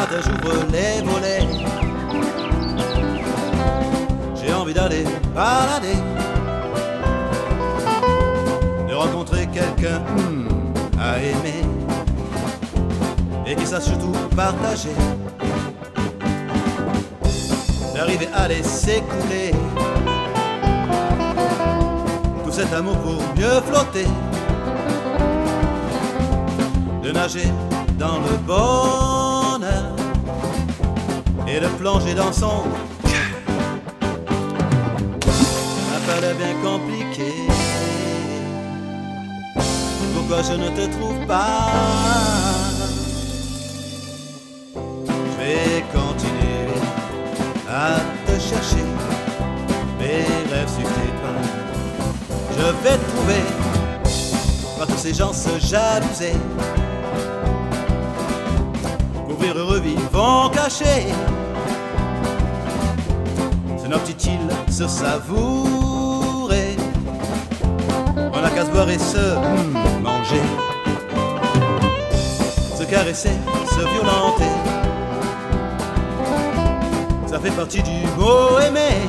entre les volets. J'ai envie d'aller balader, de rencontrer quelqu'un hmm, à aimer. Et qui sache tout partager. D'arriver à laisser couler tout cet amour pour mieux flotter, de nager dans le bonheur et de plonger dans son pas l'air bien compliqué. Pourquoi je ne te trouve pas? Je vais continuer à te chercher. Mes rêves tes pas. Je vais te trouver. Quand tous ces gens se jalousaient Heureux vivant caché. C'est notre petite île se savourer On n'a qu'à se boire et se manger. Se caresser, se violenter. Ça fait partie du mot aimer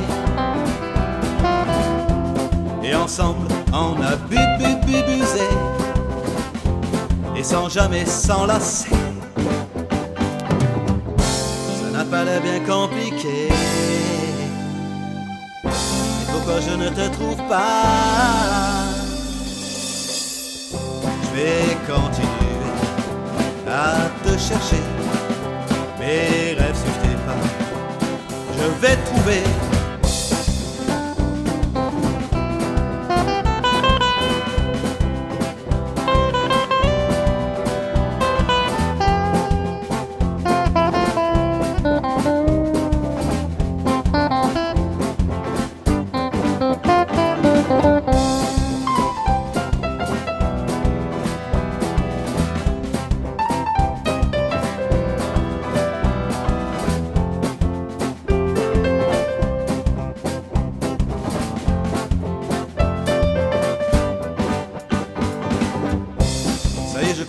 Et ensemble on a bu, bu, bu, Et sans jamais s'enlacer L'air bien compliqué. Et pourquoi je ne te trouve pas? Je vais continuer à te chercher Mes rêves suivent tes pas. Je vais trouver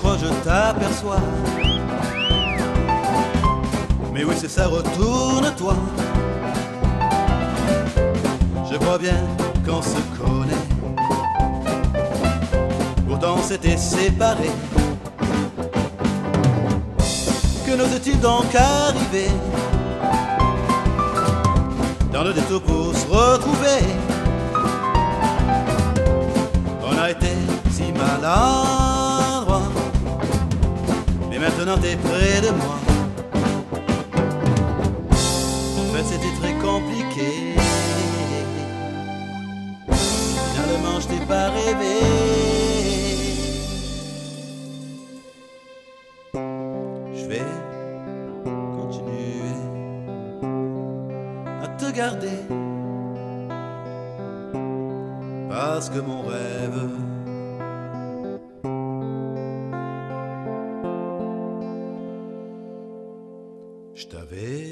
crois, je t'aperçois. Mais oui, c'est ça, retourne-toi. Je crois bien qu'on se connaît. Pourtant, on s'était séparés. Que nous est-il donc arrivé? Dans le détour pour se retrouver. On a été si maladroits. Maintenant t'es près de moi. En fait, c'était très compliqué. Finalement, je t'ai pas rêvé. Je vais continuer à te garder. Parce que mon rêve Je t'avais